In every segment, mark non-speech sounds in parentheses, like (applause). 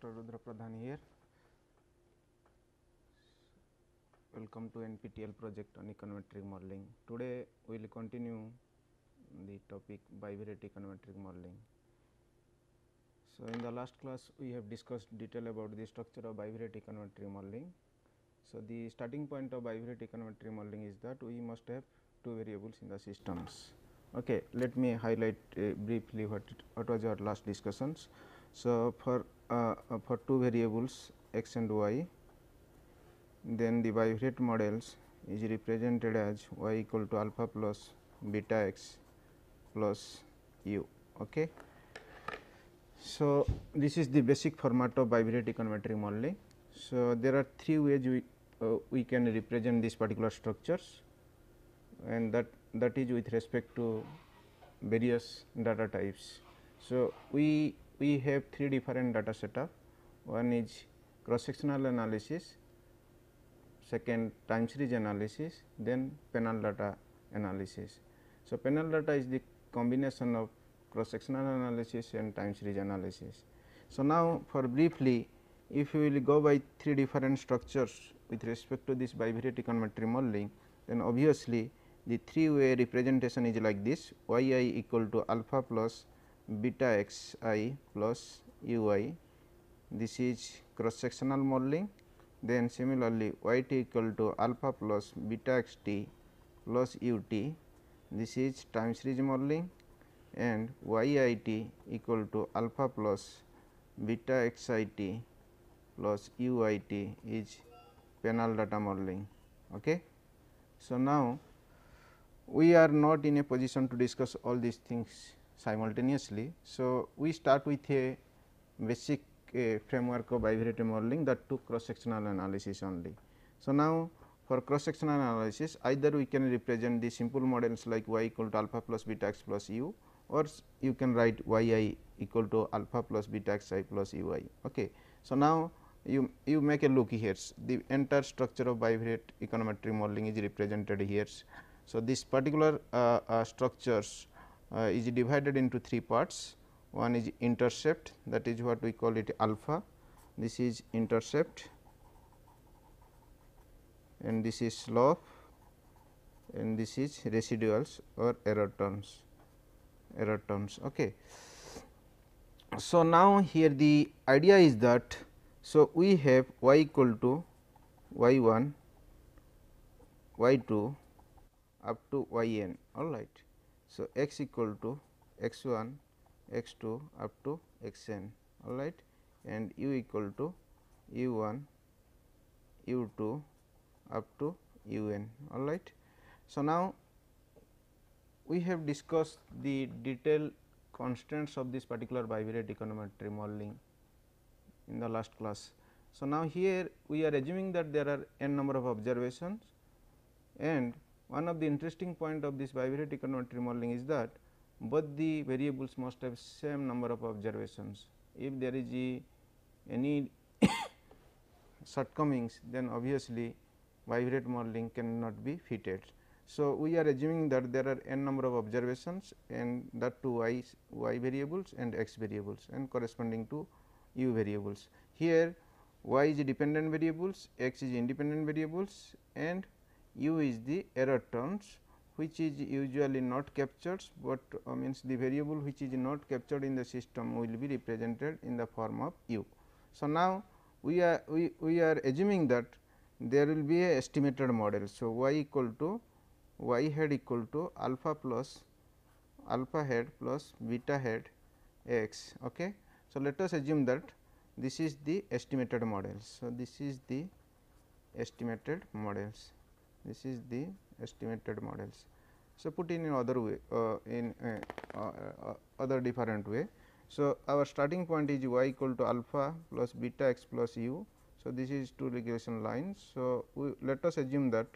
Dr. Rudra Pradhan here. Welcome to NPTEL project on econometric modeling. Today we will continue the topic bivariate econometric modeling. So, in the last class we have discussed detail about the structure of bivariate econometric modeling. So, the starting point of bivariate econometric modeling is that we must have two variables in the systems. Okay, let me highlight uh, briefly what, it, what was our last discussions. So, for uh, for two variables x and y, then the bivariate models is represented as y equal to alpha plus beta x plus u. Okay. So, this is the basic format of bivariate econometric modeling. So, there are three ways we uh, we can represent these particular structures and that that is with respect to various data types. So, we we have three different data setup one is cross sectional analysis, second time series analysis, then panel data analysis. So, panel data is the combination of cross sectional analysis and time series analysis. So, now for briefly if we will go by three different structures with respect to this bivariate econometric modeling, then obviously the three way representation is like this y i equal to alpha plus beta x i plus u i. This is cross sectional modeling. Then similarly y t equal to alpha plus beta x t plus u t. This is time series modeling. And y i t equal to alpha plus beta x i t plus u i t is panel data modeling. Okay. So, now we are not in a position to discuss all these things simultaneously. So, we start with a basic uh, framework of bivariate modeling that took cross sectional analysis only. So, now for cross sectional analysis either we can represent the simple models like y equal to alpha plus beta x plus u or you can write y i equal to alpha plus beta x i plus u i. Okay. So, now you you make a look here the entire structure of bivariate econometric modeling is represented here. So, this particular uh, uh, structures Uh, is divided into three parts. One is intercept that is what we call it alpha. This is intercept and this is slope and this is residuals or error terms error terms. Okay. So now here the idea is that so we have y equal to y 1 y 2 up to y n. All right so x equal to x 1 x 2 up to x n all right and u equal to u 1 u 2 up to u n all right. So, now we have discussed the detailed constraints of this particular bivariate econometric modeling in the last class. So, now here we are assuming that there are n number of observations and one of the interesting point of this bivariate econometric modeling is that both the variables must have same number of observations. If there is a, any (coughs) shortcomings then obviously bivariate modeling cannot be fitted. So, we are assuming that there are n number of observations and that to y, y variables and x variables and corresponding to u variables. Here y is dependent variables, x is independent variables and u is the error terms which is usually not captured, but uh, means the variable which is not captured in the system will be represented in the form of u. So, now we are we, we are assuming that there will be a estimated model. So, y equal to y head equal to alpha plus alpha head plus beta head x. Okay. So, let us assume that this is the estimated models. So, this is the estimated models this is the estimated models. So, put in other way uh, in uh, uh, other different way. So, our starting point is y equal to alpha plus beta x plus u. So, this is two regression lines. So, we let us assume that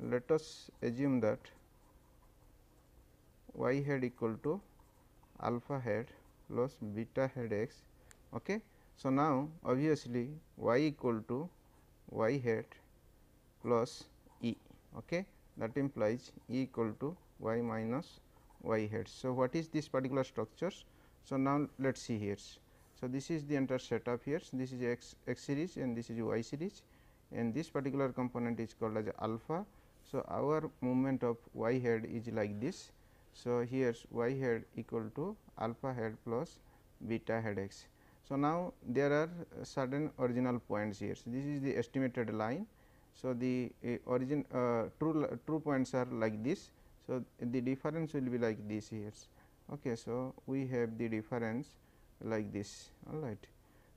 let us assume that y head equal to alpha head plus beta head x. Okay. So, now obviously, y equal to y head plus. Okay. That implies e equal to y minus y head. So, what is this particular structures? So, now let us see here. So, this is the entire setup here, this is x, x series and this is y series and this particular component is called as alpha. So, our movement of y head is like this. So, here y head equal to alpha head plus beta head x. So, now there are certain original points here. So, this is the estimated line. So, the uh, origin uh, true true points are like this. So, the difference will be like this here. Okay, so, we have the difference like this all right.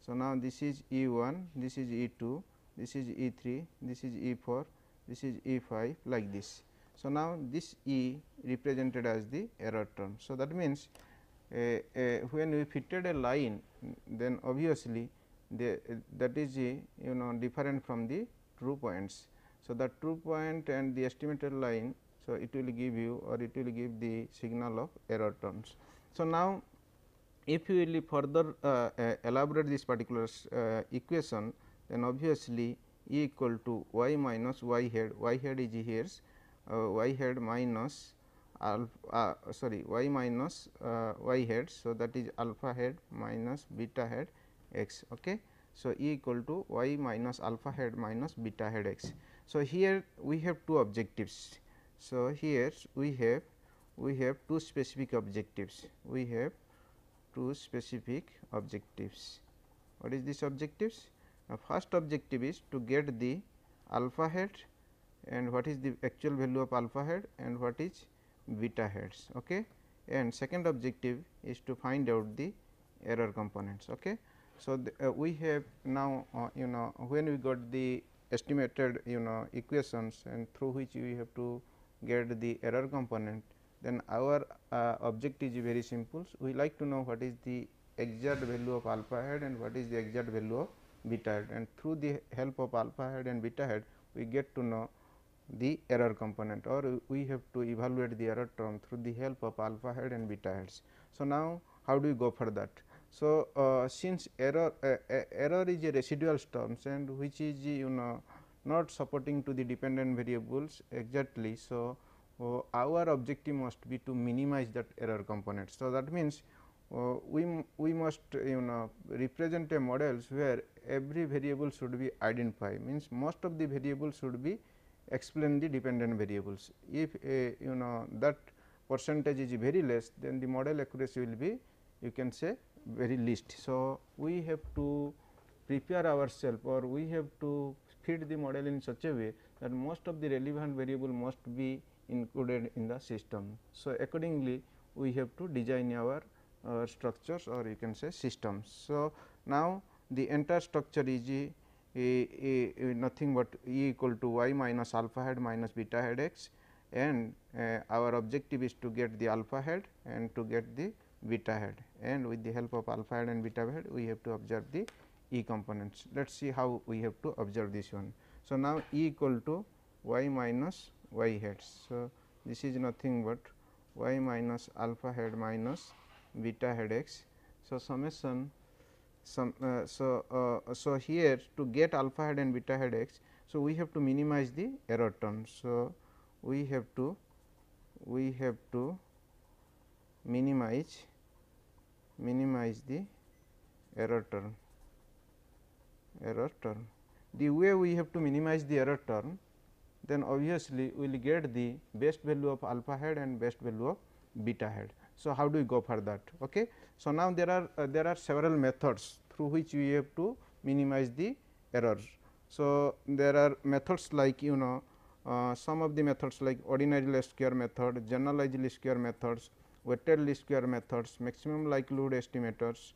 So, now this is E 1, this is E 2, this is E 3, this is E 4, this is E 5 like this. So, now this E represented as the error term. So, that means, uh, uh, when we fitted a line then obviously, the, uh, that is you know different from the true points. So, the true point and the estimated line. So, it will give you or it will give the signal of error terms. So, now if you will further uh, uh, elaborate this particular uh, equation then obviously E equal to y minus y head y head is here uh, y head minus alpha uh, sorry y minus uh, y head. So, that is alpha head minus beta head x. Okay. So, E equal to y minus alpha head minus beta head x. So, here we have two objectives. So, here we have we have two specific objectives we have two specific objectives. What is this objectives? Now, first objective is to get the alpha head and what is the actual value of alpha head and what is beta heads. Okay. And second objective is to find out the error components. Okay. So, the, uh, we have now uh, you know when we got the estimated you know equations and through which we have to get the error component then our uh, objective is very simple. So, we like to know what is the exact value of alpha head and what is the exact value of beta head and through the help of alpha head and beta head we get to know the error component or we have to evaluate the error term through the help of alpha head and beta heads. So, now how do we go for that? So, uh, since error uh, uh, error is a residual terms and which is you know not supporting to the dependent variables exactly. So, uh, our objective must be to minimize that error component. So, that means, uh, we, we must you know represent a models where every variable should be identified means most of the variables should be explain the dependent variables. If a, you know that percentage is very less then the model accuracy will be you can say very least. So, we have to prepare ourselves or we have to feed the model in such a way that most of the relevant variable must be included in the system. So, accordingly we have to design our uh, structures or you can say systems. So, now the entire structure is a, a, a, nothing but E equal to y minus alpha head minus beta head x and uh, our objective is to get the alpha head and to get the beta head and with the help of alpha head and beta head we have to observe the E components. Let us see how we have to observe this one. So, now E equal to y minus y heads. So, this is nothing but y minus alpha head minus beta head x. So, summation some uh, so uh, so here to get alpha head and beta head x. So, we have to minimize the error term. So, we have to we have to minimize minimize the error term error term. The way we have to minimize the error term then obviously we will get the best value of alpha head and best value of beta head. So, how do we go for that? Okay. So, now there are uh, there are several methods through which we have to minimize the errors. So, there are methods like you know uh, some of the methods like ordinary least square method, generalized least square methods, weighted least square methods, maximum likelihood estimators,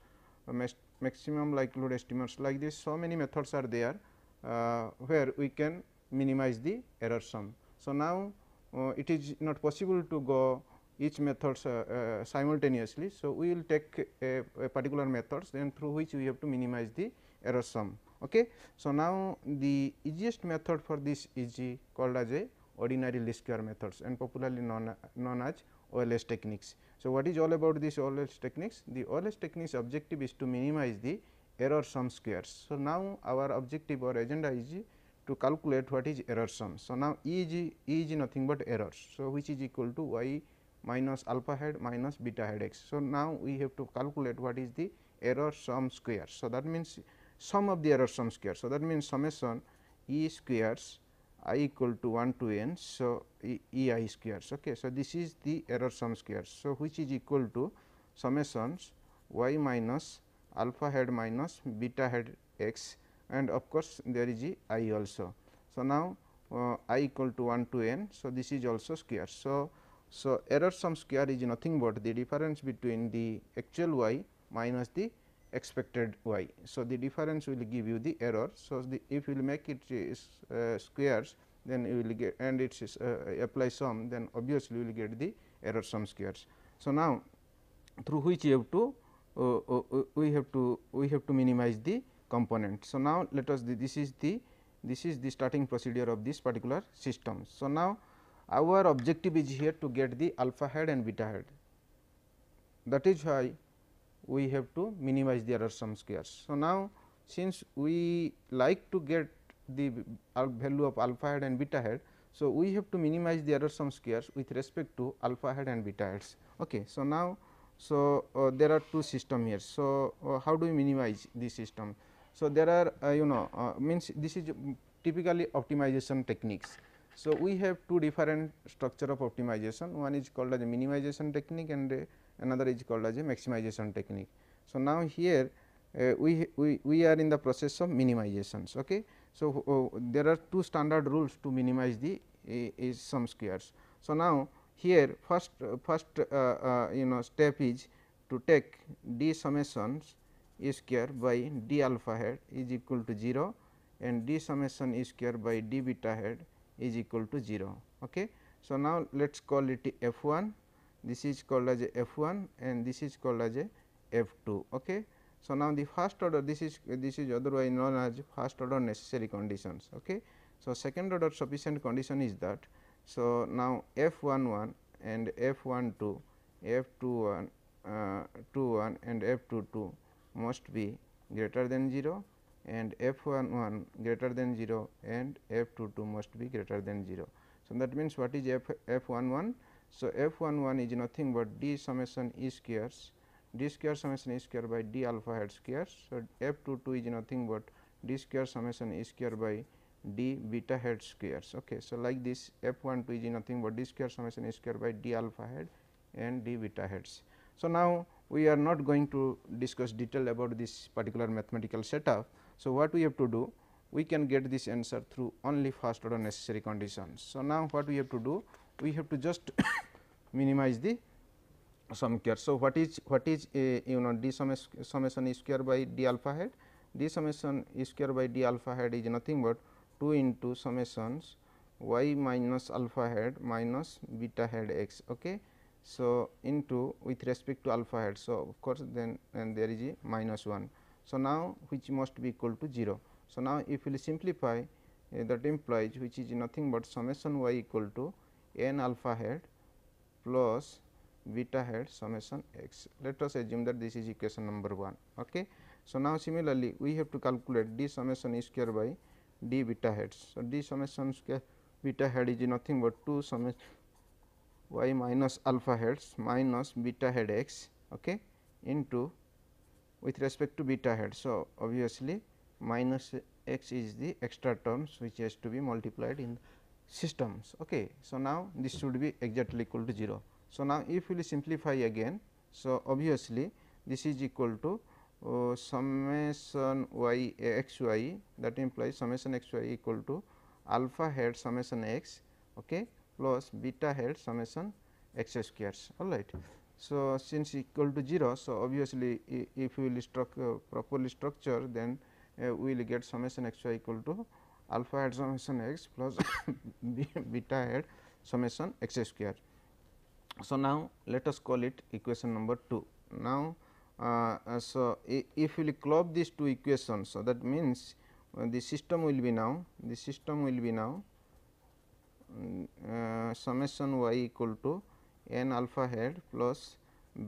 uh, maximum likelihood estimates like this. So, many methods are there uh, where we can minimize the error sum. So, now uh, it is not possible to go each methods uh, uh, simultaneously. So, we will take a, a, particular methods then through which we have to minimize the error sum. Okay. So, now the easiest method for this is called as a ordinary least square methods and popularly known, known as OLS techniques. So, what is all about this OLS techniques? The OLS techniques objective is to minimize the error sum squares. So, now our objective or agenda is to calculate what is error sum. So, now E is, e is nothing but errors. So, which is equal to y minus alpha head minus beta head x. So, now we have to calculate what is the error sum square. So, that means sum of the error sum square. So, that means summation E squares i equal to 1 to n. So, e, e i squares. Okay. So, this is the error sum squares. So, which is equal to summations y minus alpha head minus beta head x and of course, there is e i also. So, now uh, i equal to 1 to n. So, this is also square. So, so error sum square is nothing but the difference between the actual y minus the expected y. So, the difference will give you the error. So, the if you will make it uh, squares then you will get and it is uh, apply sum then obviously you will get the error sum squares. So, now through which you have to uh, uh, uh we have to we have to minimize the component. So, now let us the, this is the this is the starting procedure of this particular system. So, now our objective is here to get the alpha head and beta head that is why we have to minimize the error sum squares. So, now since we like to get the value of alpha head and beta head. So, we have to minimize the error sum squares with respect to alpha head and beta heads. Okay. So, now so uh, there are two system here. So, uh, how do we minimize this system? So, there are uh, you know uh, means this is typically optimization techniques. So, we have two different structure of optimization one is called as a minimization technique and another is called as a maximization technique. So, now here uh, we, we, we are in the process of minimizations. Okay. So, uh, there are two standard rules to minimize the uh, sum squares. So, now here first uh, first uh, uh, you know step is to take d summations e square by d alpha head is equal to 0 and d summation e square by d beta head is equal to 0. Okay. So, now let us call it f 1 this is called as a f 1 and this is called as a f 2. Okay. So, now the first order this is this is otherwise known as first order necessary conditions. Okay. So, second order sufficient condition is that. So, now f 1 1 and f 1 2 f 2 1 uh, 2 1 and f 2 2 must be greater than 0 and f 1 1 greater than 0 and f 2 2 must be greater than 0. So, that means what is f f 1 1 so, f 1 1 is nothing but d summation e squares d square summation e square by d alpha head squares. So, f 2 2 is nothing but d square summation e square by d beta head squares. Okay. So, like this f 1 2 is nothing but d square summation e square by d alpha head and d beta heads. So, now we are not going to discuss detail about this particular mathematical setup. So, what we have to do? We can get this answer through only first order necessary conditions. So, now what we have to do? We have to just (coughs) minimize the sum square. So, what is what is a you know d summation square by d alpha head d summation square by d alpha head is nothing but 2 into summations y minus alpha head minus beta head x. Okay. So, into with respect to alpha head. So, of course, then and there is a minus 1. So, now which must be equal to 0. So, now if we simplify uh, that implies which is nothing but summation y equal to n alpha head plus beta head summation x. Let us assume that this is equation number 1. Okay. So, now similarly, we have to calculate d summation square by d beta heads. So, d summation square beta head is nothing but 2 summation y minus alpha heads minus beta head x okay, into with respect to beta head. So, obviously, minus x is the extra terms which has to be multiplied in systems. Okay. So, now this should be exactly equal to 0. So, now if we simplify again. So, obviously, this is equal to uh, summation y x y that implies summation x y equal to alpha head summation x okay, plus beta head summation x squares all right. So, since equal to 0. So, obviously, if we will struct, uh, properly structure then uh, we will get summation x y equal to alpha head summation x plus (laughs) beta head summation x square. So, now let us call it equation number 2. Now, uh, uh, so if we club these two equations, so that means uh, the system will be now the system will be now uh, summation y equal to n alpha head plus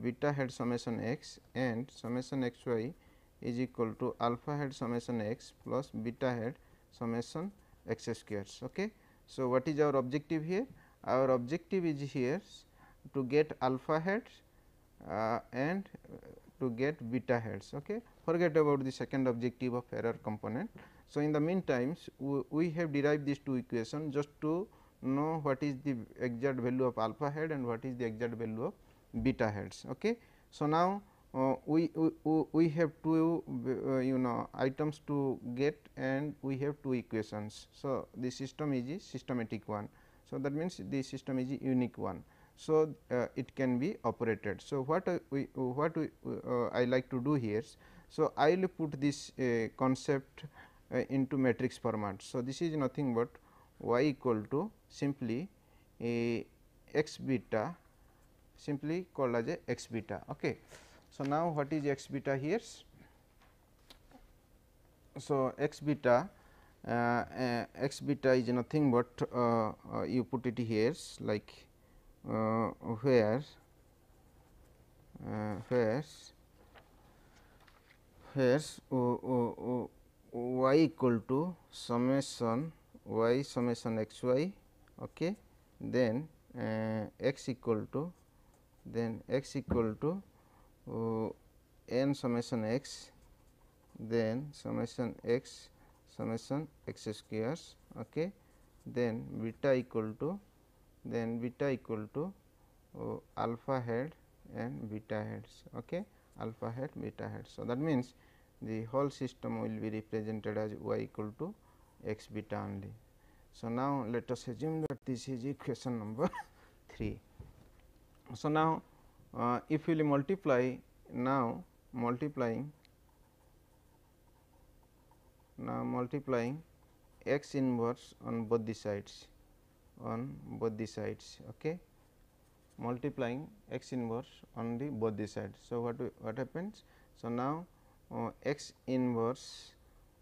beta head summation x and summation x y is equal to alpha head summation x plus beta head summation x squares. Okay. So, what is our objective here? Our objective is here to get alpha heads uh, and to get beta heads. Okay. Forget about the second objective of error component. So, in the meantime, we, have derived these two equations just to know what is the exact value of alpha head and what is the exact value of beta heads. Okay. So, now uh, we, we, we have two uh, you know items to get and we have two equations. So, the system is a systematic one. So, that means the system is a unique one. So, uh, it can be operated. So, what we what we, uh, I like to do here. So, I will put this uh, concept uh, into matrix format. So, this is nothing but y equal to simply a x beta simply called as a x beta. Okay. So, now what is x beta here? So, x beta uh, uh, x beta is nothing but uh, uh you put it here like uh, where uh, where where y equal to summation y summation x y okay then x equal to then x equal to uh, n summation x then summation x summation x squares okay? Then beta equal to then beta equal to alpha head and beta heads okay? Alpha head beta head. So that means the whole system will be represented as y equal to x beta only. So now let us assume that this is equation number (laughs) 3 so now uh, if we multiply now multiplying now multiplying x inverse on both the sides on both the sides okay? Multiplying x inverse on the both the sides. So what what happens? So now uh, x inverse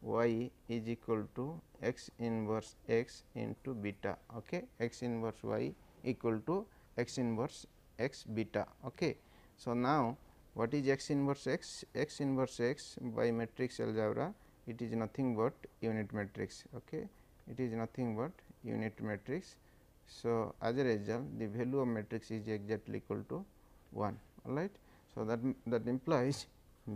y is equal to x inverse x into beta okay? x inverse y equal to x inverse x beta. Okay. So, now what is x inverse x? x inverse x by matrix algebra it is nothing but unit matrix. Okay. It is nothing but unit matrix. So, as a result the value of matrix is exactly equal to 1 all right. So, that that implies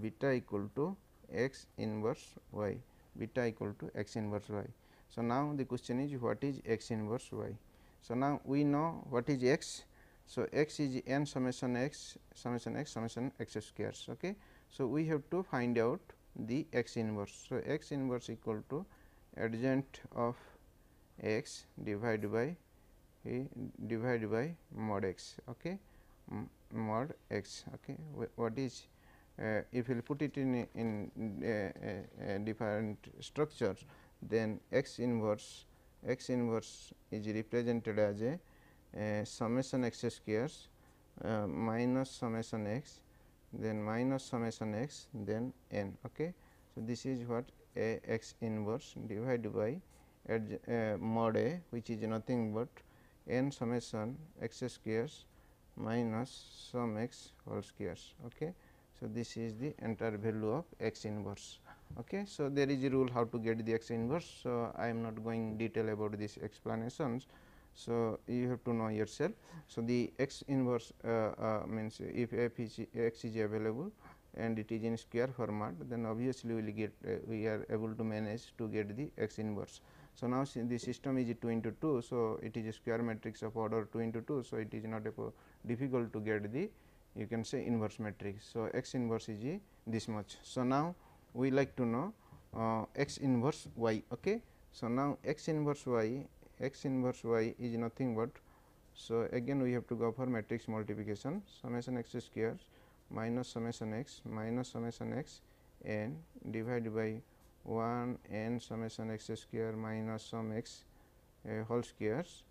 beta equal to x inverse y beta equal to x inverse y. So, now the question is what is x inverse y. So, now we know what is x so, x is n summation x summation x summation x squares. Okay. So, we have to find out the x inverse. So, x inverse equal to adjoint of x divided by a divided by mod x okay mod x okay what is uh, if we put it in in uh, different structures then x inverse x inverse is represented as a uh, summation x squares uh, minus summation x then minus summation x then n. Okay. So, this is what a x inverse divided by uh, mod a which is nothing but n summation x squares minus sum x whole squares. Okay. So, this is the entire value of x inverse. Okay. So, there is a rule how to get the x inverse. So, I am not going detail about these explanations. So, you have to know yourself. So, the x inverse uh, uh, means if f is x is available and it is in square format then obviously we will get uh, we are able to manage to get the x inverse. So, now the system is 2 into 2. So, it is a square matrix of order 2 into 2. So, it is not difficult to get the you can say inverse matrix. So, x inverse is this much. So, now we like to know uh, x inverse y. Okay. So, now x inverse y x inverse y is nothing but. So, again we have to go for matrix multiplication summation x square minus summation x minus summation x n divided by 1 n summation x square minus sum x uh, whole squares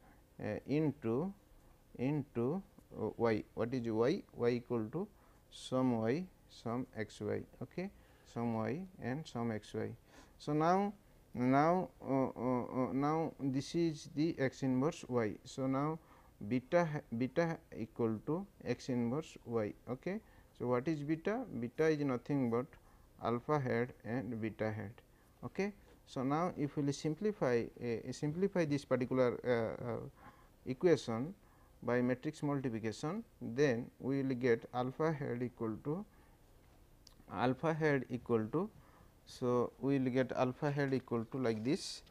uh, into into uh, y. What is y? Y equal to sum y sum x y okay? Sum y and sum x y. So now now uh, uh, uh, now this is the x inverse y. So now beta beta equal to x inverse y okay? So what is beta? Beta is nothing but alpha head and beta head okay? So now if we simplify uh, simplify this particular uh, equation by matrix multiplication then we will get alpha head equal to alpha head equal to so we will get alpha head equal to like this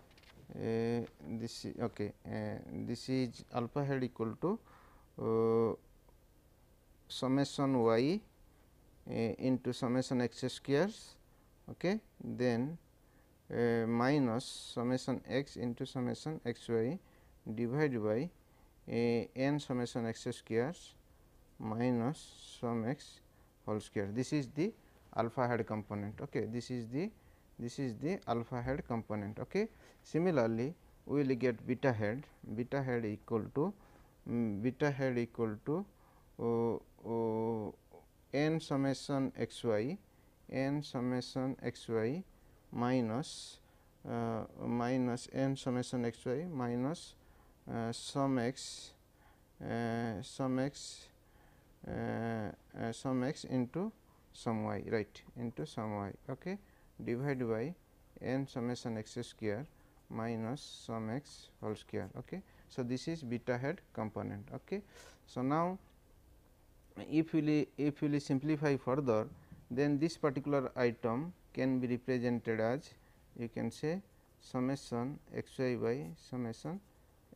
uh, this is okay uh, this is alpha head equal to uh, summation y uh, into summation x squares okay then uh, minus summation x into summation x y divided by n summation x squares minus sum x whole square. This is the alpha head component. Okay. This is the this is the alpha head component. Okay. Similarly, we will get beta head beta head equal to um, beta head equal to uh, uh, n summation x y n summation x y minus uh, minus n summation x y minus uh, sum x uh, sum x uh, sum x into sum y right into sum y okay? Divided by n summation x square minus sum x whole square okay? So this is beta head component okay? So now if we if we simplify further then this particular item can be represented as you can say summation x y by summation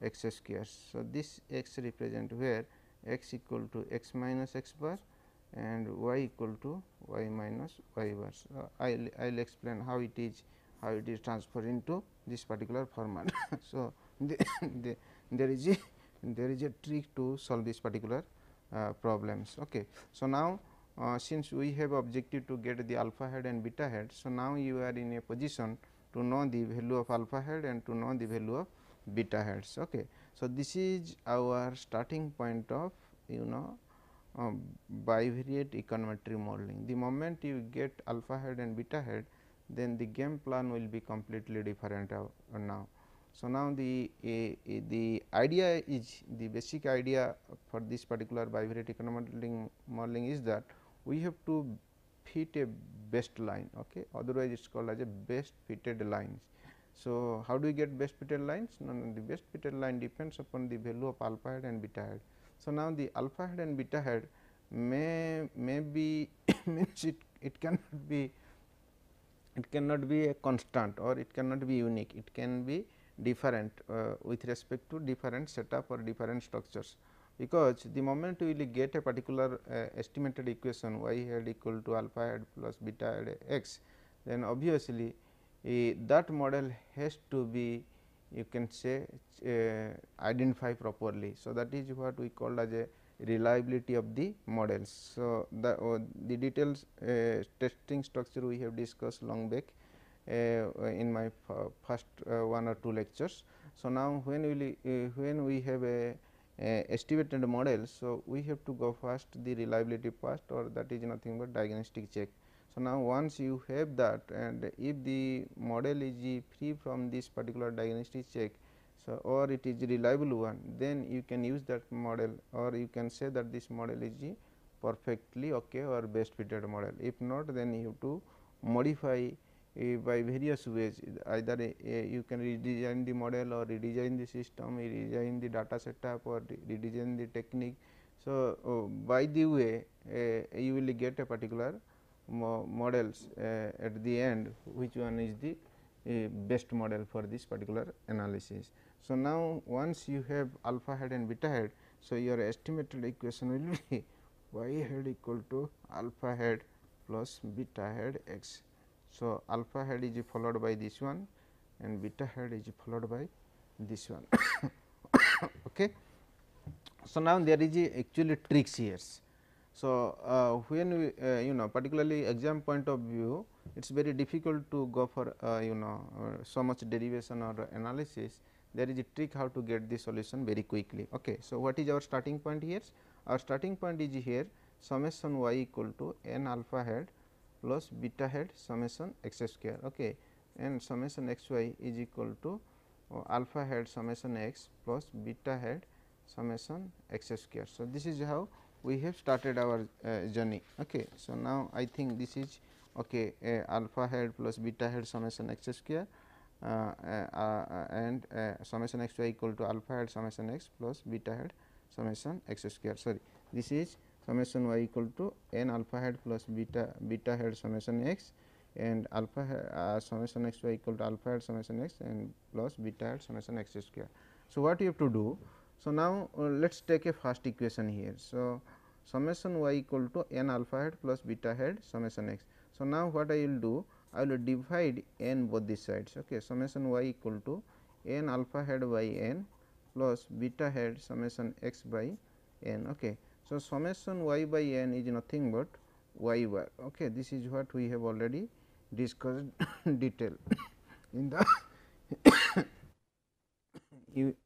x square. So, this x represent where x equal to x minus x bar and y equal to y minus y bar. So, I will I will explain how it is how it is transferred into this particular format. (laughs) so, the, (coughs) the, there is a there is a trick to solve this particular uh, problems. Okay. So, now uh, since we have objective to get the alpha head and beta head. So, now you are in a position to know the value of alpha head and to know the value of beta heads. Okay. So, this is our starting point of you know um, bivariate econometric modeling. The moment you get alpha head and beta head then the game plan will be completely different uh, now. So, now the the idea is the basic idea for this particular bivariate econometric modeling is that we have to fit a best line okay otherwise it is called as a best fitted lines so, how do we get best fitted lines? No, no, the best fitted line depends upon the value of alpha head and beta head. So, now the alpha head and beta head may may be (coughs) means it, it cannot be it cannot be a constant or it cannot be unique, it can be different uh, with respect to different setup or different structures. Because the moment we will get a particular uh, estimated equation y head equal to alpha head plus beta head x, then obviously that model has to be you can say uh, identify properly. So, that is what we call as a reliability of the models. So, the, uh, the details uh, testing structure we have discussed long back uh, in my first uh, one or two lectures. So, now when we uh, when we have a, a estimated model. So, we have to go first the reliability first or that is nothing but diagnostic check. So, now once you have that and if the model is free from this particular diagnostic check, so or it is reliable one, then you can use that model or you can say that this model is perfectly okay or best fitted model. If not, then you have to modify uh, by various ways either uh, you can redesign the model or redesign the system, redesign the data setup or redesign the technique. So, uh, by the way you will get a particular mo models uh, at the end which one is the uh, best model for this particular analysis. So, now once you have alpha head and beta head. So, your estimated equation will be (laughs) y head equal to alpha head plus beta head x. So, alpha head is followed by this one and beta head is followed by this one. (coughs) okay. So, now there is a actually tricks here. So, uh, when we uh, you know particularly exam point of view it is very difficult to go for uh, you know uh, so much derivation or analysis there is a trick how to get the solution very quickly. Okay. So, what is our starting point here? Our starting point is here summation y equal to n alpha head plus beta head summation x square okay. and summation x y is equal to uh, alpha head summation x plus beta head summation x square. So, this is how we have started our uh, journey. Okay. So, now I think this is okay, alpha head plus beta head summation x square uh, uh, uh, and summation x y equal to alpha head summation x plus beta head summation x square sorry this is summation y equal to n alpha head plus beta beta head summation x and alpha uh, summation x y equal to alpha head summation x and plus beta head summation x square. So, what you have to do? So, now uh, let us take a first equation here. So, summation y equal to n alpha head plus beta head summation x. So, now what I will do? I will divide n both these sides. Okay. Summation y equal to n alpha head by n plus beta head summation x by n. Okay. So, summation y by n is nothing but y bar. Okay. This is what we have already discussed (coughs) detail in the (coughs) (coughs)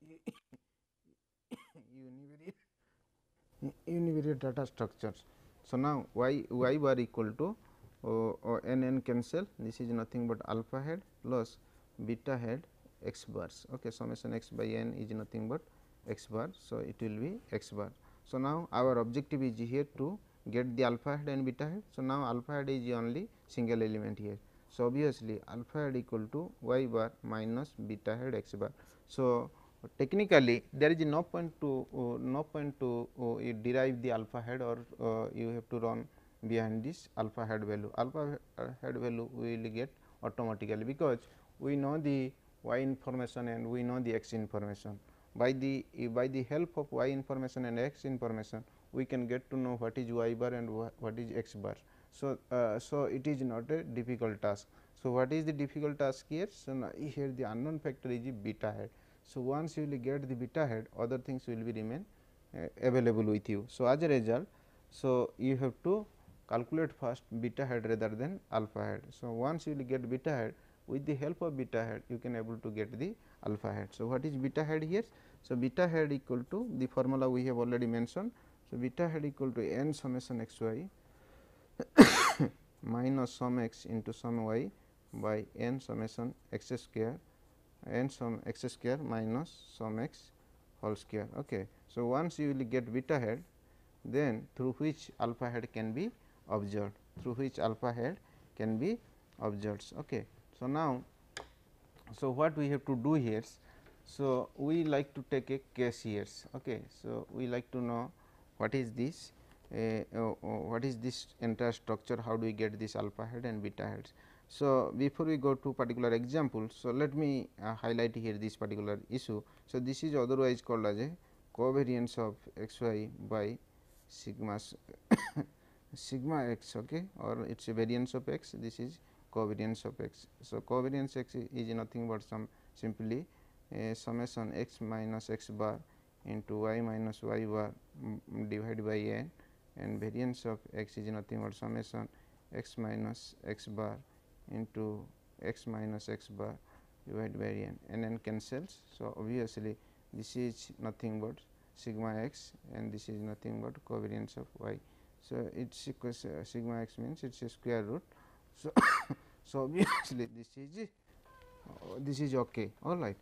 univariate data structures. So, now y y bar equal to or, or n n cancel this is nothing but alpha head plus beta head x bars okay summation x by n is nothing but x bar so it will be x bar so now our objective is here to get the alpha head and beta head so now alpha head is only single element here so obviously alpha head equal to y bar minus beta head x bar so technically there is no point to uh, no point to uh, derive the alpha head or uh, you have to run behind this alpha head value. Alpha head value we will get automatically because we know the y information and we know the x information. By the by the help of y information and x information we can get to know what is y bar and what is x bar. So, uh, so it is not a difficult task. So, what is the difficult task here? So, now here the unknown factor is beta head. So, once you will get the beta head other things will be remain uh, available with you. So, as a result, so you have to calculate first beta head rather than alpha head. So, once you will get beta head with the help of beta head you can able to get the alpha head. So, what is beta head here? So, beta head equal to the formula we have already mentioned. So, beta head equal to n summation x y (coughs) minus sum x into sum y by n summation x square n sum x square minus sum x whole square. Okay. So, once you will get beta head then through which alpha head can be observed through which alpha head can be observed. Okay. So, now, so what we have to do here? So, we like to take a case here. Okay. So, we like to know what is this uh, uh, what is this entire structure, how do we get this alpha head and beta heads. So, before we go to particular example, so let me uh, highlight here this particular issue. So, this is otherwise called as a covariance of x y by sigma (coughs) sigma x okay or it is a variance of x this is covariance of x. So, covariance x is nothing but some simply a summation x minus x bar into y minus y bar divided by n and variance of x is nothing but summation x minus x bar into x minus x bar divided by n and n cancels. So, obviously, this is nothing but sigma x and this is nothing but covariance of y. So, it is equals uh, sigma x means it is a square root. So, (coughs) so obviously, this is uh, this is okay all right.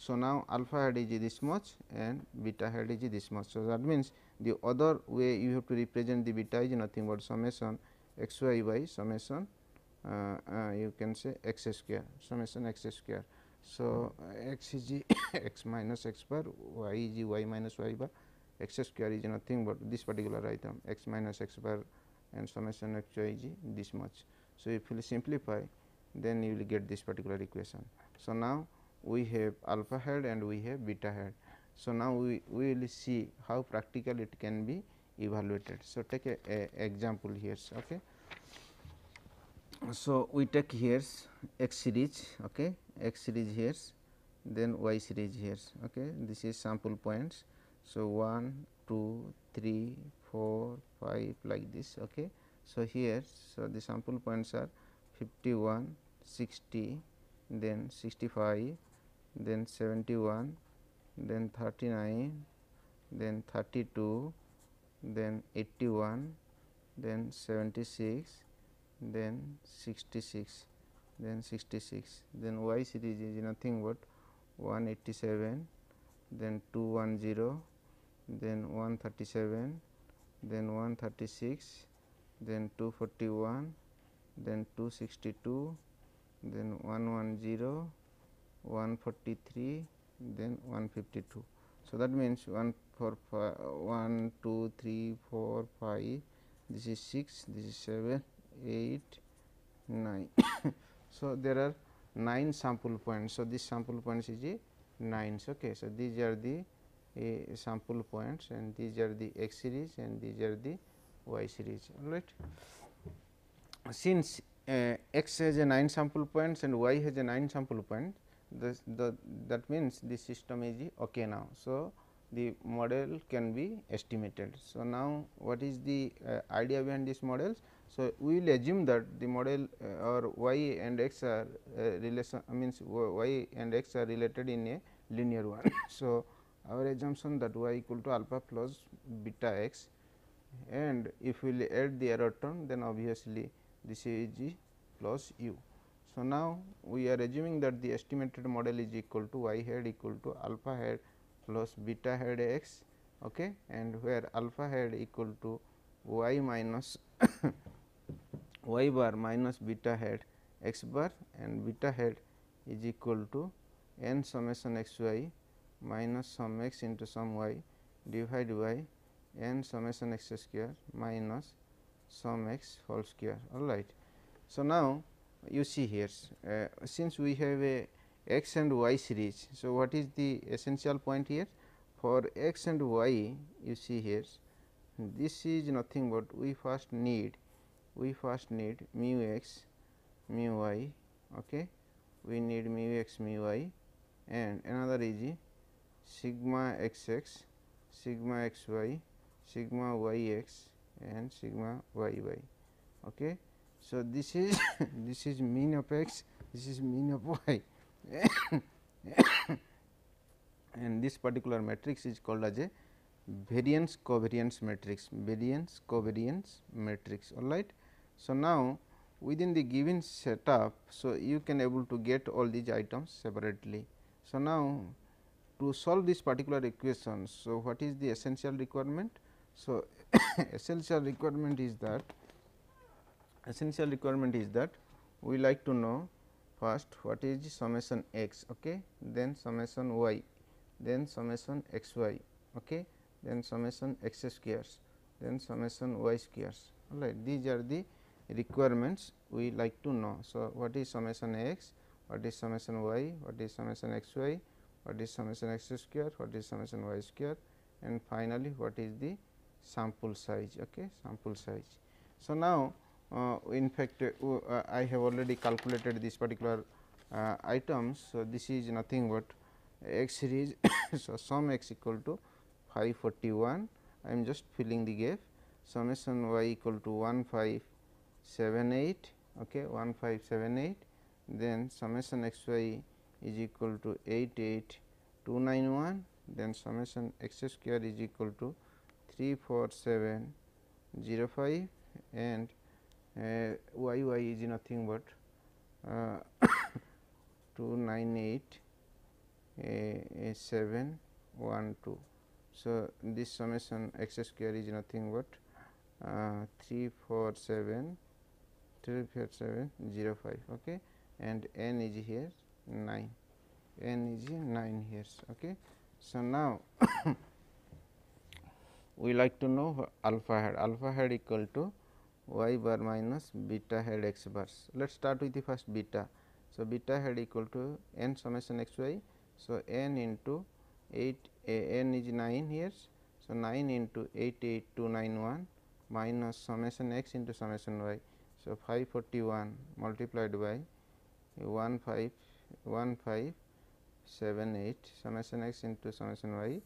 So, now alpha head is this much and beta head is this much. So, that means the other way you have to represent the beta is nothing but summation x y by summation you can say x square summation x square. So, x is x minus x bar y is y minus y bar x square is nothing but this particular item x minus x bar and summation x y is this much. So, if you simplify then you will get this particular equation. So, now we have alpha head and we have beta head. So, now we, we will see how practical it can be evaluated. So, take a, a example here. Okay. So, we take here x series okay, x series here then y series here okay. this is sample points so, 1, 2, 3, 4, 5 like this. Okay. So, here so the sample points are 51, 60, then 65, then 71, then 39, then 32, then 81, then 76, then 66, then 66, then y series is nothing but 187, then 210, then 137, then 136, then 241, then 262, then 110, 143, then 152. So, that means 1 4 5, 1 2 3 4 5 this is 6 this is 7 8 9. (coughs) so, there are 9 sample points. So, this sample points is a 9s. Okay. So, these are the a sample points and these are the x series and these are the y series all right. Since uh, x has a 9 sample points and y has a 9 sample points the, the that means the system is okay now. So, the model can be estimated. So, now what is the uh, idea behind this models? So, we will assume that the model uh, or y and x are uh, relation means y and x are related in a linear one. (coughs) so, our assumption that y equal to alpha plus beta x and if we will add the error term then obviously this is g plus u. So, now we are assuming that the estimated model is equal to y hat equal to alpha hat plus beta hat x okay, and where alpha hat equal to y minus (coughs) (coughs) y bar minus beta hat x bar and beta hat is equal to n summation x y minus sum x into sum y divided by n summation x square minus sum x whole square all right. So, now you see here uh, since we have a x and y series. So, what is the essential point here for x and y you see here this is nothing but we first need we first need mu x mu y okay. we need mu x mu y and another is sigma x x sigma x y sigma y x and sigma y y okay. So, this is (coughs) this is mean of x, this is mean of y (coughs) and this particular matrix is called as a variance covariance matrix, variance covariance matrix all right. So, now within the given setup, so you can able to get all these items separately. So, now to solve this particular equation, so what is the essential requirement? So, (coughs) essential requirement is that essential requirement is that we like to know first what is summation x okay then summation y then summation x y okay then summation x squares then summation y squares all right these are the requirements we like to know. So what is summation x? What is summation y? What is summation x y what is summation x square? What is summation y square? And finally what is the sample size? Okay sample size. So now uh, in fact, uh, I have already calculated this particular uh, items. So, this is nothing but x series. (coughs) so, sum x equal to 541, I am just filling the gap. Summation y equal to 1578, okay, 1578, then summation x y is equal to 88291, then summation x square is equal to 34705 and uh, y y is nothing but uh, (coughs) 298 uh, 7 1 2. So, this summation x square is nothing but uh, 3 4 7 3 4 7 0 5 okay. and n is here 9 n is 9 here. Okay. So, now (coughs) we like to know alpha hat alpha hat equal to y bar minus beta hat x bars. Let us start with the first beta. So, beta hat equal to n summation x y. So, n into 8 a, n is 9 here. So, 9 into 88291 minus summation x into summation y. So, 541 multiplied by 1 5 1 5 7 8 summation x into summation y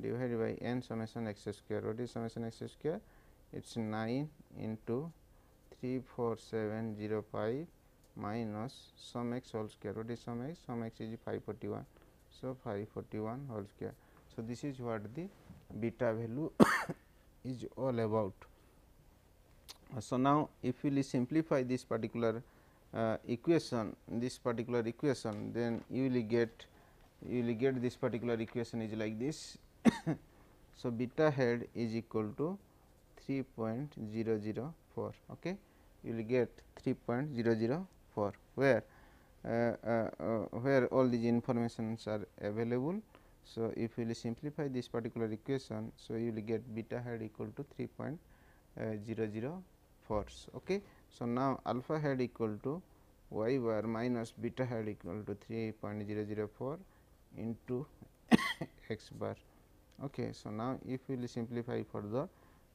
divided by n summation x square. What is summation x square? It is 9 into 34705 minus sum x whole square. What is sum x? Sum x is 541 So, 541 whole square. So, this is what the beta value is all about. So, now if we simplify this particular uh, equation this particular equation then you will get you will get this particular equation is like this. (coughs) so, beta head is equal to 3.004 okay you will get 3.004 where uh, uh, uh, where all these informations are available. So, if you simplify this particular equation, so you will get beta head equal to 3.004. Okay. So, now alpha head equal to y bar minus beta head equal to 3.004 into (coughs) x bar. Okay. So, now if we will simplify further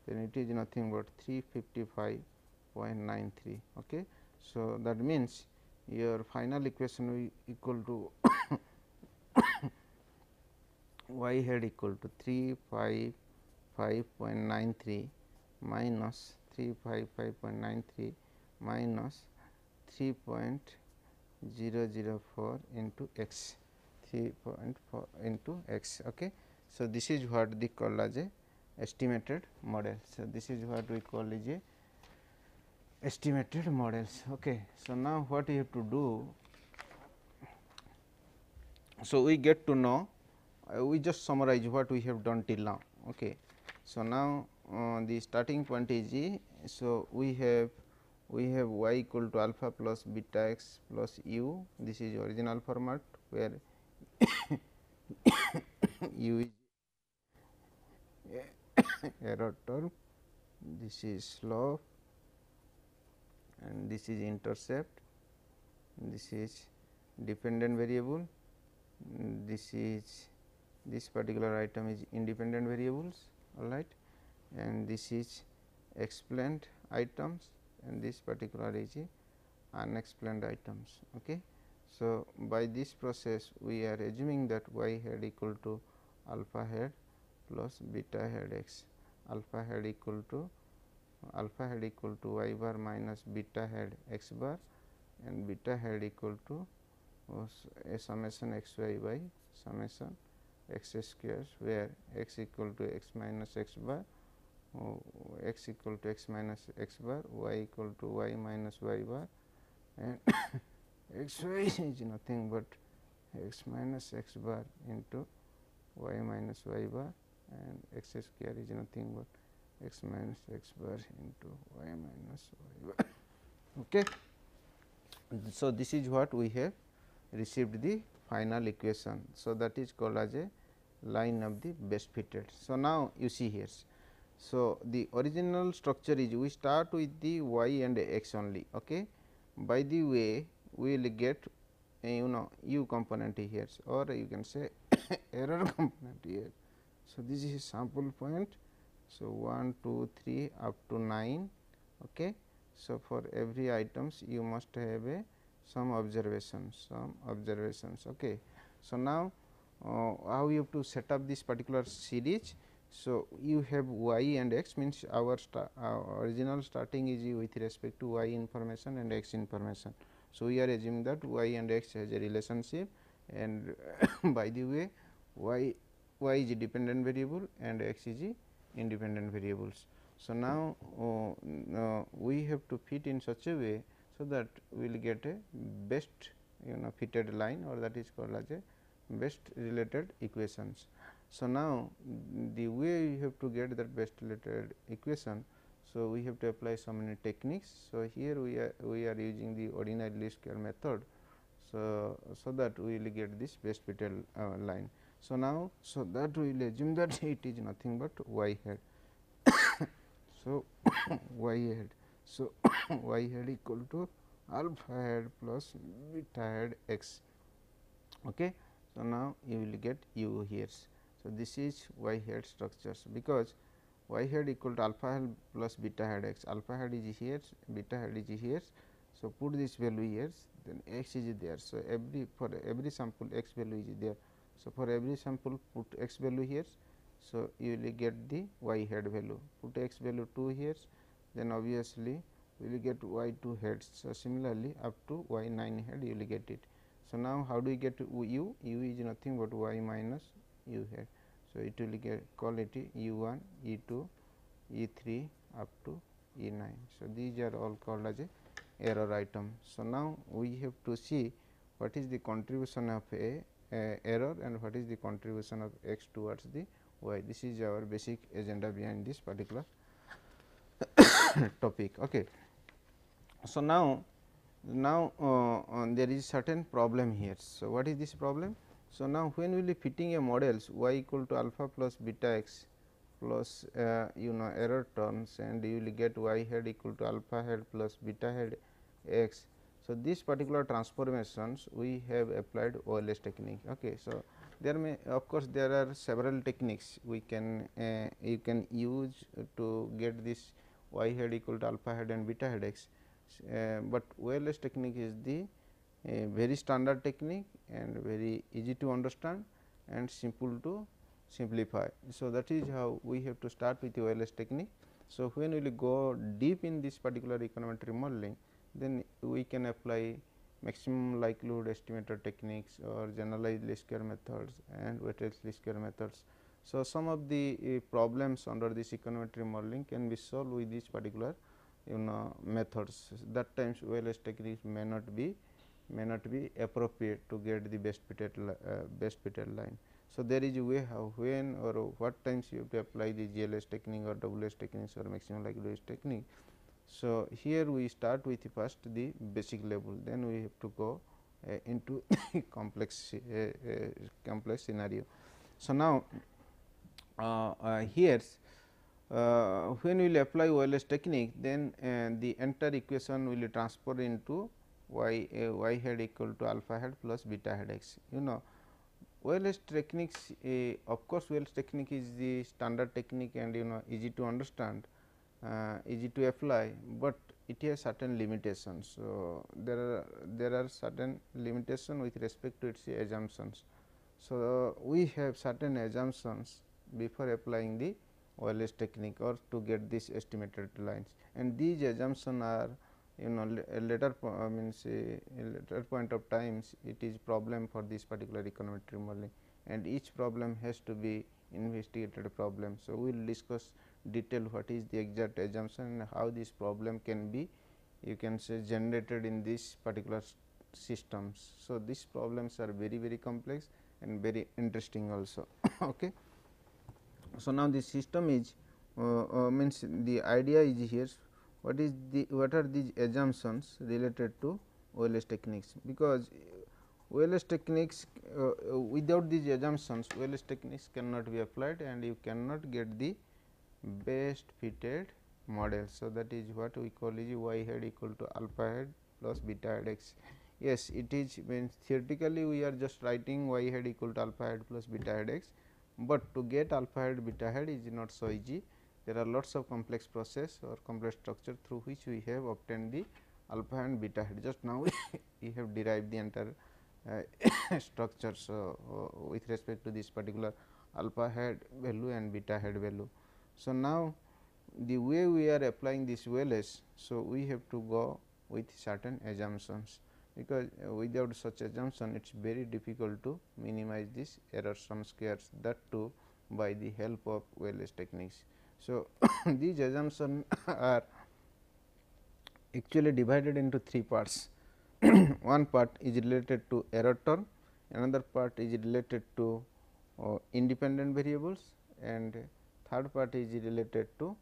then it is nothing but 355.93. Okay. So, that means your final equation will equal to (coughs) y head equal to 355.93 minus 355.93 minus 3.004 into x 3.4 into x. Okay. So, this is what the called as a estimated model. So, this is what we call is a estimated models. Okay. So, now what you have to do? So, we get to know uh, we just summarize what we have done till now. Okay. So, now the starting point is e. So, we have we have y equal to alpha plus beta x plus u. This is original format where (coughs) u is (coughs) error term this is slope and this is intercept, this is dependent variable, this is this particular item is independent variables. All right and this is explained items and this particular is unexplained items. Okay. So, by this process we are assuming that y head equal to alpha head plus beta head x, alpha head equal to alpha head equal to y bar minus beta head x bar and beta head equal to uh, a summation x y by summation x square where x equal to x minus x bar x equal to x minus x bar y equal to y minus y bar and (coughs) x y (coughs) is nothing but x minus x bar into y minus y bar and x square is nothing but x minus x bar into y minus y bar. (coughs) Okay. So, this is what we have received the final equation. So, that is called as a line of the best fitted. So, now you see here. So, the original structure is we start with the y and x only. Okay. By the way, we will get uh, you know u component here or you can say (coughs) error (coughs) component here. So, this is sample point so, 1, 2, 3 up to 9. Okay. So, for every items you must have a some observations, some observations. Okay. So, now uh, how you have to set up this particular series. So, you have y and x means our, our original starting is with respect to y information and x information. So, we are assuming that y and x has a relationship and (coughs) by the way y y is a dependent variable and x is a independent variables. So, now uh, uh, we have to fit in such a way, so that we will get a best you know fitted line or that is called as a best related equations. So, now the way we have to get that best related equation. So, we have to apply so many techniques. So, here we are we are using the ordinary least square method. So, so that we will get this best fitted uh, line. So, now, so that we will assume that (laughs) it is nothing but y head. (coughs) so, (coughs) y head. So, (coughs) y head equal to alpha head plus beta head x. Okay. So, now you will get u here. So, this is y head structures because y head equal to alpha head plus beta head x, alpha head is here, beta head is here. So, put this value here then x is there. So, every for every sample x value is there. So, for every sample put x value here. So, you will get the y head value put x value 2 here then obviously we will get y 2 heads. So, similarly, up to y 9 head you will get it. So, now how do we get u? u is nothing but y minus u here. So, it will get call it u 1, e 2, e 3 up to e 9. So, these are all called as a error item. So, now we have to see what is the contribution of a, a error and what is the contribution of x towards the y. This is our basic agenda behind this particular (coughs) topic. Okay. So, now now uh, uh, there is certain problem here. So, what is this problem? So, now when will be fitting a models y equal to alpha plus beta x plus uh, you know error terms and you will get y head equal to alpha head plus beta head x. So, this particular transformations we have applied OLS technique. Okay. So, there may of course, there are several techniques we can uh, you can use to get this y head equal to alpha head and beta head x, uh, but OLS technique is the uh, very standard technique and very easy to understand and simple to simplify. So, that is how we have to start with the OLS technique. So, when we go deep in this particular econometric modeling, then we can apply maximum likelihood estimator techniques or generalized least square methods and weighted least square methods. So, some of the uh, problems under this econometric modeling can be solved with this particular you know methods that times OLS techniques may not be may not be appropriate to get the best fitted uh, best fitted line. So, there is a way how when or what times you have to apply the GLS technique or WS techniques or maximum likelihood technique. So, here we start with first the basic level then we have to go uh, into (coughs) complex uh, uh, complex scenario. So, now uh, uh, here uh, when we will apply OLS technique then the entire equation will transfer into y y head equal to alpha head plus beta head x. You know OLS techniques of course, OLS technique is the standard technique and you know easy to understand uh, easy to apply, but it has certain limitations. So, there are there are certain limitation with respect to its assumptions. So, we have certain assumptions before applying the OLS technique or to get these estimated lines and these assumptions are you know later means a later point of times it is problem for this particular econometric modeling and each problem has to be investigated problem. So, we will discuss detail what is the exact assumption and how this problem can be you can say generated in this particular systems. So, these problems are very very complex and very interesting also. (coughs) okay. So, now the system is uh, uh, means the idea is here what is the what are these assumptions related to OLS techniques because OLS techniques uh, without these assumptions OLS techniques cannot be applied and you cannot get the best fitted model. So, that is what we call is y head equal to alpha head plus beta head x. Yes, it is means theoretically we are just writing y head equal to alpha head plus beta head x, but to get alpha head beta head is not so easy there are lots of complex process or complex structure through which we have obtained the alpha and beta head. Just now we have derived the entire uh, (coughs) structure. So, uh, with respect to this particular alpha head value and beta head value. So, now the way we are applying this OLS, so we have to go with certain assumptions because uh, without such assumption it is very difficult to minimize this error sum squares that too by the help of OLS techniques. So, (coughs) these assumptions (coughs) are actually divided into three parts. (coughs) One part is related to error term, another part is related to uh, independent variables and third part is related to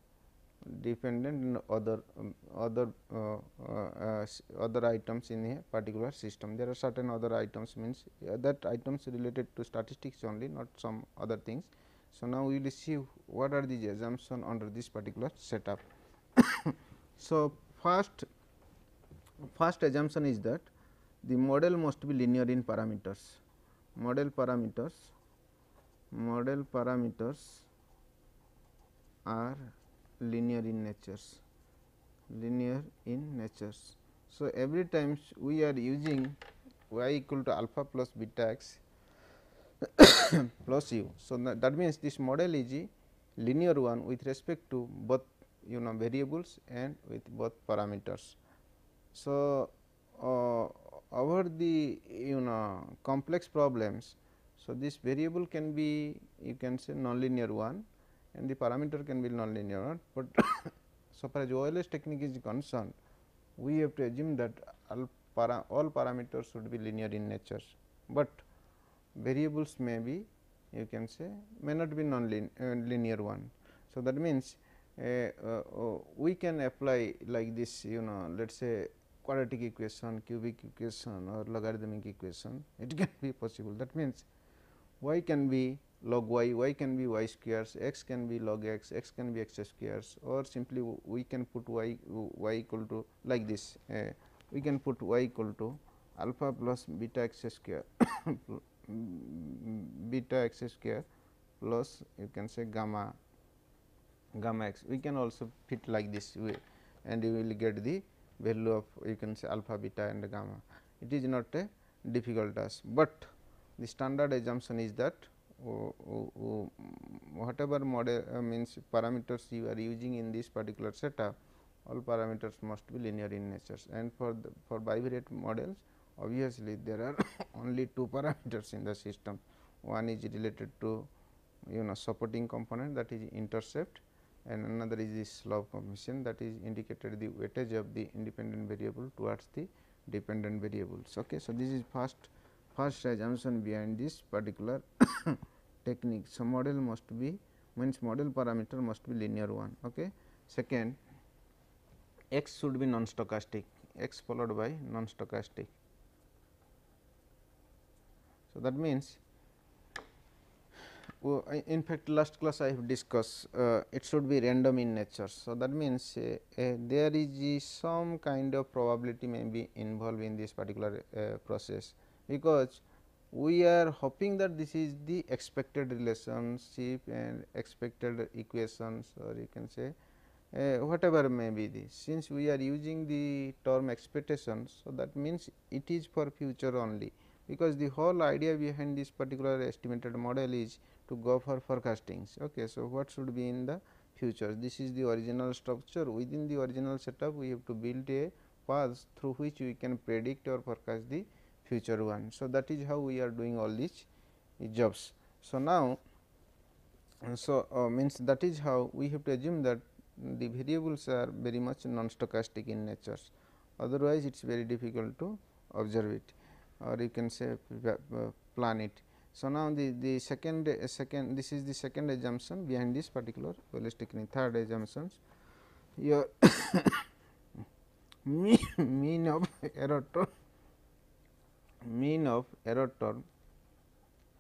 dependent and other um, other uh, uh, other items in a particular system. There are certain other items means uh, that items related to statistics only not some other things. So, now we will see what are the assumptions under this particular setup. (coughs) so, first first assumption is that the model must be linear in parameters. Model parameters model parameters are linear in natures linear in natures. So, every times we are using y equal to alpha plus beta x (coughs) plus u. So, that means this model is a linear one with respect to both you know variables and with both parameters. So, uh, over the you know complex problems. So, this variable can be you can say nonlinear one and the parameter can be nonlinear one, but (coughs) so far as OLS technique is concerned we have to assume that all, para, all parameters should be linear in nature, but variables may be you can say may not be non-linear uh, one. So, that means, uh, uh, oh, we can apply like this you know let us say quadratic equation, cubic equation or logarithmic equation it (laughs) can be possible. That means, y can be log y, y can be y squares, x can be log x, x can be x squares or simply we can put y, y equal to like this, uh, we can put y equal to alpha plus beta x square (coughs) beta x square plus you can say gamma gamma x. We can also fit like this way and you will get the value of you can say alpha beta and gamma. It is not a difficult task, but the standard assumption is that whatever model uh, means parameters you are using in this particular setup all parameters must be linear in nature and for the for bivariate models obviously there are (coughs) only two parameters in the system one is related to you know supporting component that is intercept and another is the slope coefficient that is indicated the weightage of the independent variable towards the dependent variables. Okay. So, this is first first assumption behind this particular (coughs) technique. So, model must be means model parameter must be linear one. Okay. Second x should be non stochastic x followed by non stochastic. So, that means in fact, last class I have discussed uh, it should be random in nature. So, that means uh, uh, there is some kind of probability may be involved in this particular uh, process, because we are hoping that this is the expected relationship and expected equations or you can say uh, whatever may be this. Since we are using the term expectation, so that means it is for future only, because the whole idea behind this particular estimated model is to go for forecastings. Okay. So, what should be in the future? This is the original structure within the original setup we have to build a path through which we can predict or forecast the future one. So, that is how we are doing all these jobs. So, now so uh, means that is how we have to assume that the variables are very much non stochastic in nature otherwise it is very difficult to observe it or you can say uh, plan it so, now the, the second uh, second this is the second assumption behind this particular holistic third assumptions your (coughs) mean, mean of error term mean of error term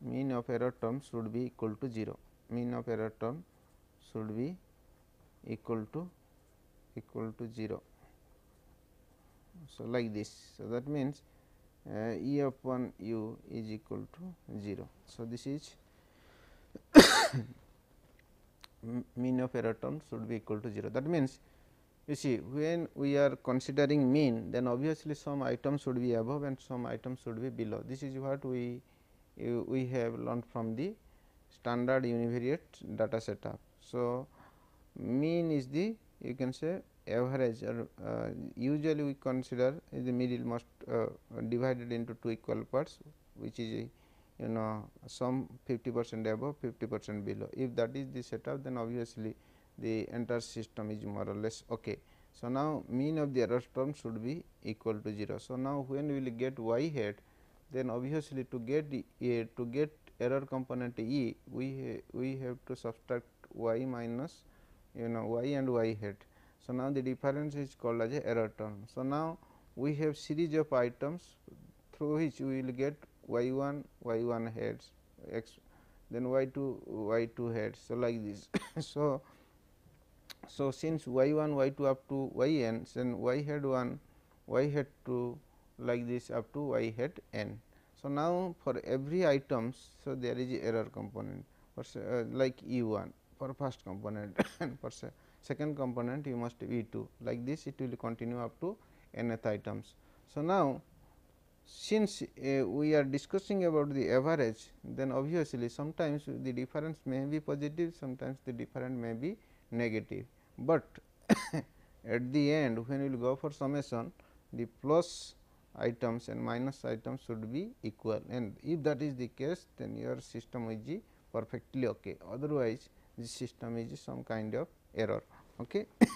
mean of error term should be equal to 0 mean of error term should be equal to equal to 0. So, like this. So, that means, uh, E upon u is equal to 0. So, this is (coughs) mean of error term should be equal to 0. That means, you see when we are considering mean then obviously some items should be above and some items should be below. This is what we we have learned from the standard univariate data setup. So, mean is the you can say average or uh, usually we consider is the middle must uh, divided into two equal parts which is you know some 50 percent above 50 percent below. If that is the setup then obviously the entire system is more or less ok. So, now mean of the error term should be equal to 0. So, now when we will get y hat then obviously to get a to get error component e we we have to subtract y minus you know y and y hat so, now the difference is called as a error term. So, now we have series of items through which we will get y 1 y 1 heads x then y 2 y 2 heads. So, like this. (coughs) so, so since y 1 y 2 up to y n then y head 1 y head 2 like this up to y head n. So, now for every items so there is error component for uh, like e 1 for first component (laughs) and for second component you must V 2 like this it will continue up to nth items. So, now since uh, we are discussing about the average then obviously sometimes the difference may be positive sometimes the difference may be negative, but (coughs) at the end when we will go for summation the plus items and minus items should be equal. And if that is the case then your system is perfectly okay. Otherwise this system is some kind of error. Okay. (coughs)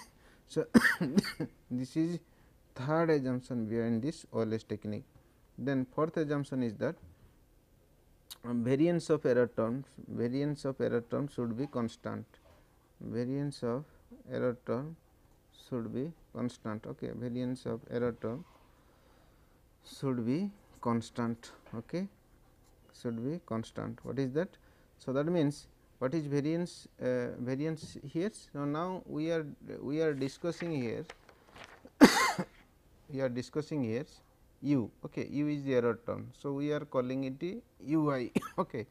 so, (coughs) this is third assumption behind this OLS technique. Then fourth assumption is that um, variance of error terms variance of error terms should be constant variance of error term should be constant okay variance of error term should be constant okay should be constant what is that so that means what is variance uh, variance here? So now we are we are discussing here (coughs) we are discussing here u. Okay u is the error term. So we are calling it ui (coughs) okay.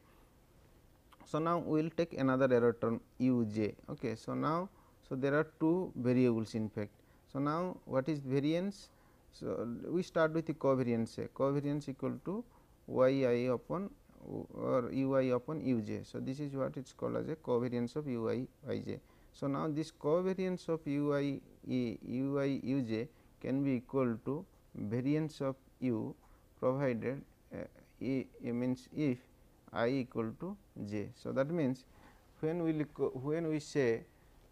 So now we will take another error term uj okay so now so there are two variables in fact. So now what is variance? So we start with the covariance covariance equal to y i upon or u i upon u j. So, this is what it is called as a covariance of u i i j. So, now this covariance of u i e, u i u j can be equal to variance of u provided uh, e, e means if i equal to j. So, that means when we when we say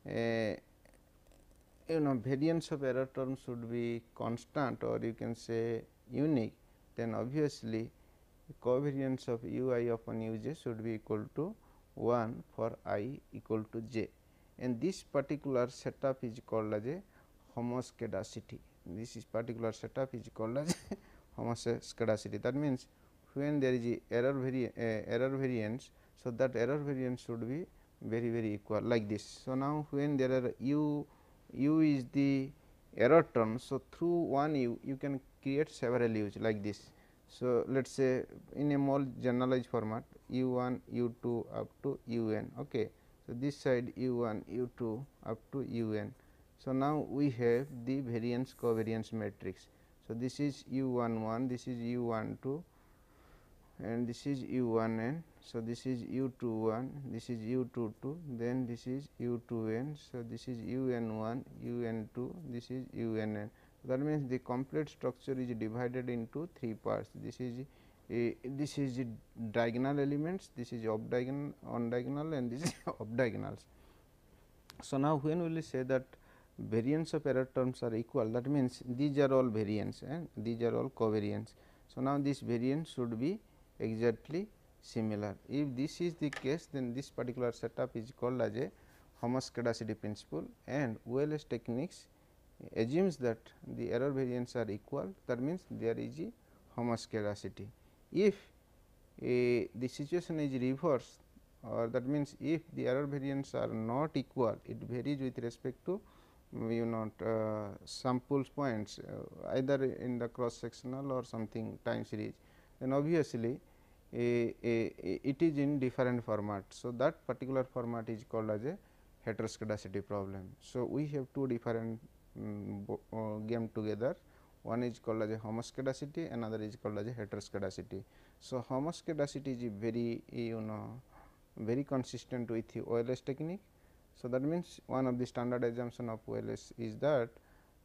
uh, you know variance of error term should be constant or you can say unique then obviously covariance of u i upon u j should be equal to 1 for i equal to j and this particular setup is called as a homoscedasticity. This is particular setup is called as (laughs) homoscedasticity that means when there is error vari uh, error variance. So, that error variance should be very very equal like this. So, now when there are u u is the error term. So, through one u you can create several u's like this. So, let us say in a more generalized format u 1 u 2 up to u n. Okay. So, this side u 1 u 2 up to u n. So, now we have the variance covariance matrix. So, this is u 1 1 this is u 1 2 and this is u 1 n. So, this is u 2 1 this is u 2 2 then this is u 2 n. So, this is u n 1 u n 2 this is u n n that means the complete structure is divided into three parts. This is a, this is diagonal elements this is off diagonal on diagonal and this is (laughs) off diagonals so now when we will say that variance of error terms are equal? That means these are all variance and these are all covariance. So now this variance should be exactly similar. If this is the case then this particular setup is called as a homoscedasticity principle and OLS techniques assumes that the error variance are equal that means there is a homoscedasticity. If a, the situation is reversed or that means if the error variance are not equal it varies with respect to you know uh, samples points uh, either in the cross sectional or something time series then obviously a, a, a, it is in different format. So, that particular format is called as a heteroscedasticity problem. So, we have two different um, game together one is called as a homoscedasticity another is called as a heteroscedasticity. So, homoscedasticity is very you know very consistent with the OLS technique. So, that means one of the standard assumption of OLS is that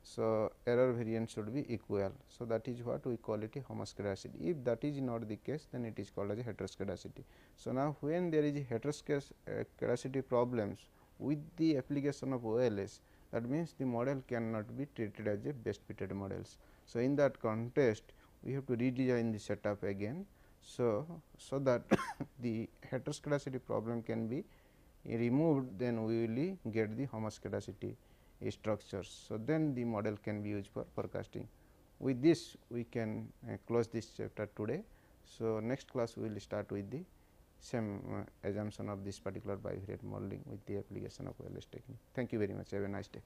so error variance should be equal. So, that is what we call it a homoscedasticity. If that is not the case then it is called as a heteroscedasticity. So, now when there is heteroscedasticity problems with the application of OLS that means the model cannot be treated as a best fitted models. So, in that context we have to redesign the setup again. So, so that (coughs) the heteroscedasticity problem can be removed then we will get the homoscedasticity structures. So, then the model can be used for forecasting. With this we can uh, close this chapter today. So, next class we will start with the same uh, assumption of this particular bivariate modeling with the application of OLS technique. Thank you very much. Have a nice day.